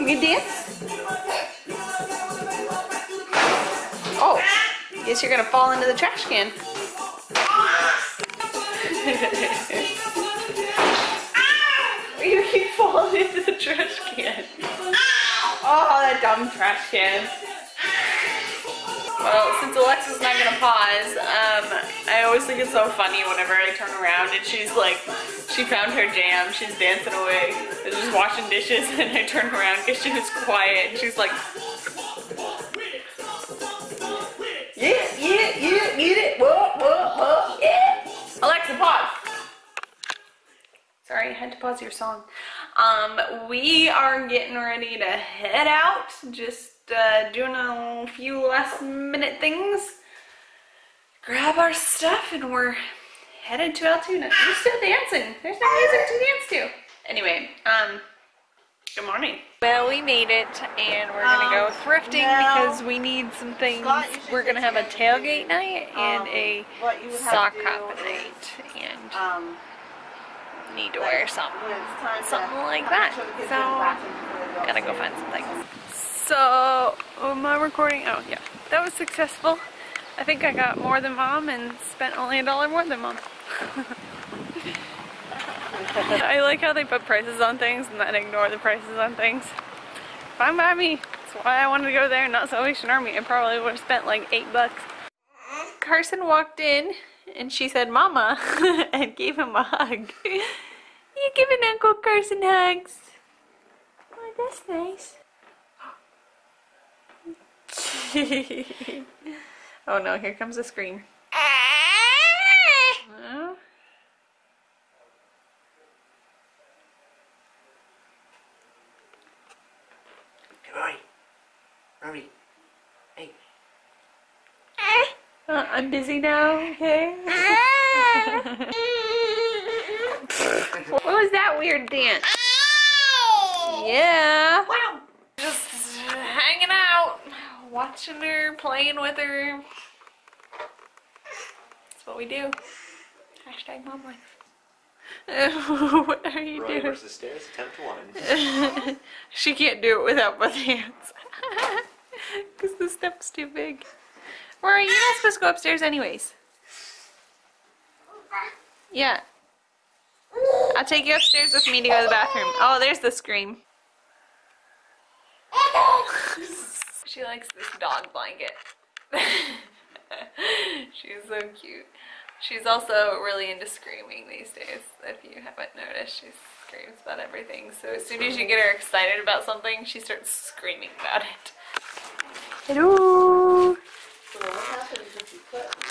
You dance? Oh, guess you're gonna fall into the trash can. you keep falling into the trash can. Oh, that dumb trash can. Well, since Alexa's not gonna pause, um, I always think it's so funny whenever I turn around and she's like, she found her jam, she's dancing away, and just washing dishes, and I turn around because she was quiet, and she's like, yeah, yeah, yeah, get it, whoa, whoa, whoa, yeah. Alexa, pause. Sorry, I had to pause your song. Um, we are getting ready to head out, just uh, doing a few last minute things. Grab our stuff and we're headed to Altoona. We're still dancing. There's no music to dance to. Anyway, um, good morning. Well, we made it and we're gonna go Um, thrifting no. because we need some things. Scott, We're gonna have a tailgate night and Um, a sock hop night and Um, need to like, wear something. time to something like that. show the kids So, in the bathroom before they go Gotta go find some things. So, Oh, oh, am I recording? Oh, yeah. That was successful. I think I got more than mom and spent only a dollar more than mom. I like how they put prices on things and then ignore the prices on things. Fine by me. That's why I wanted to go there, not Salvation Army. I probably would have spent like eight bucks. Carson walked in and she said, Mama, and gave him a hug. you giving Uncle Carson hugs? Oh, that's nice. oh no, here comes a scream. Oh. Hey, Rory. Rory. Hey. Uh, I'm busy now, okay? what was that weird dance? Yeah. Wow. Just hanging out, watching her, playing with her. That's what we do. Hashtag mom life. what are you Rory doing? versus stairs, attempt one. she can't do it without both hands. Because the step's too big. Rory, you're not supposed to go upstairs anyways. Yeah. I'll take you upstairs with me to go to the bathroom. Oh, there's the scream. She likes this dog blanket. She's so cute. She's also really into screaming these days. If you haven't noticed, she screams about everything. So as soon as you get her excited about something, she starts screaming about it. Hello! So what happens if you put